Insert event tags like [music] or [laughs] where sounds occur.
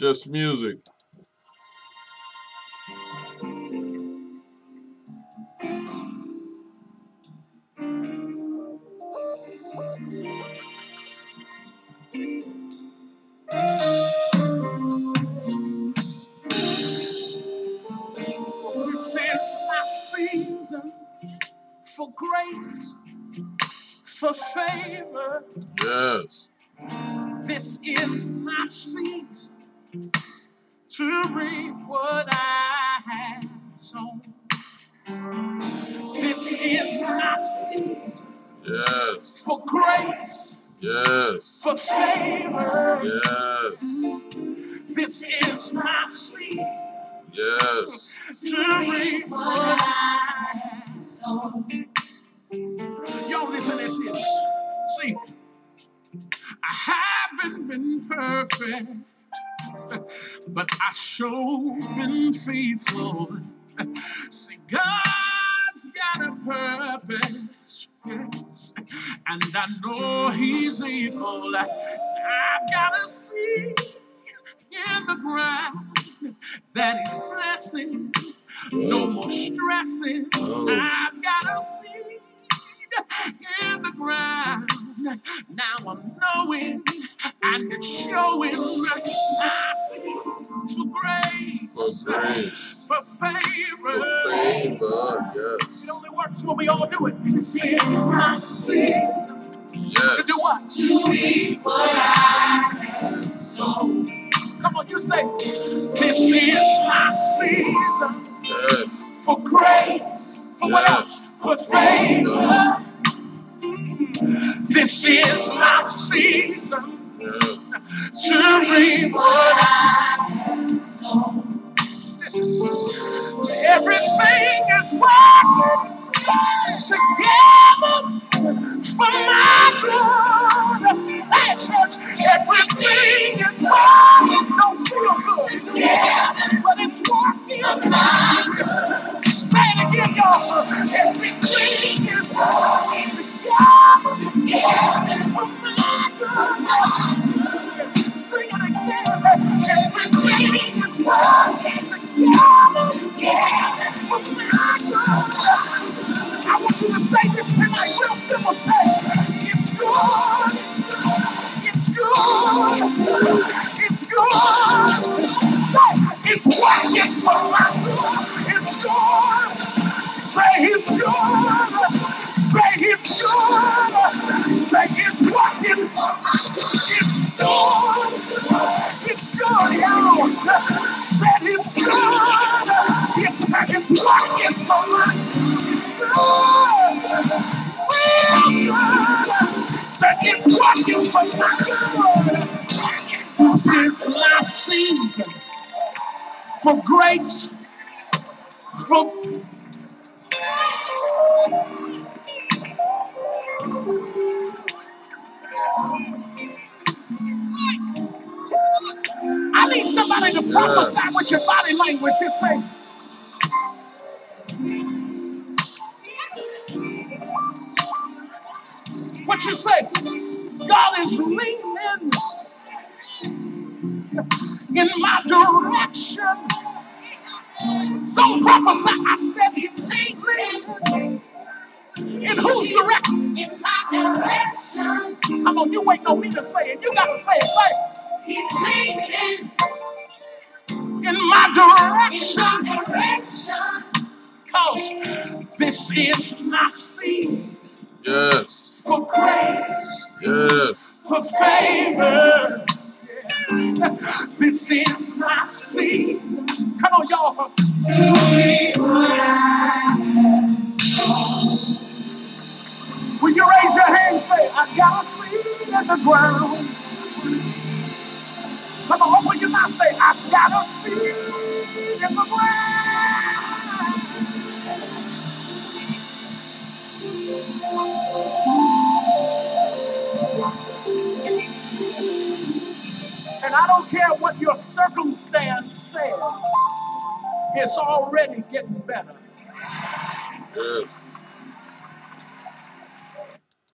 Just music. This is my season for grace, for favor. Yes. This is my season to reap what I have sown. This is my season Yes. for grace, Yes. for favor. Yes. This is my season Yes. to reap what I have sown. Y'all listen at this. See, I haven't been perfect, [laughs] but I sure been faithful. [laughs] See, God's got a purpose, yes, and I know He's able. I've got a seed in the ground that He's blessing. No more stressing. Oh. I've got a seed in the ground. Now I'm knowing and it's showing I see for grace, For grace. for favor. For favor. Yes. It only works when we all do it. This is my season to do what? To reap what I have sown. Come on, you say, This is my season Yes. for grace. For what else? For favor. Mm-hmm. This is my season Yes. To reap what I have sown. Everything is working together for my good. Say, church, everything is working. Don't feel good, but it's working for my good. Say it again, y'all. Everything is working together for This is my season for grace, for I need somebody to prophesy with your body language. You say, what you say? God is leaning in my direction. Don't prophesy. I said he's leaning. In whose direction? In my direction. Come on, you ain't no me to say it. You gotta say it. Say it. He's leaning in my direction. In my direction. Cause this is my season Yes. For grace, Yes. for favor. This is my season. Come on, y'all. To be what I have sown. Will you raise your hand and say, I got a seed in the ground? Come on, open your mouth say, I got a seed in the ground. And I don't care what your circumstance says, it's already getting better. Yes.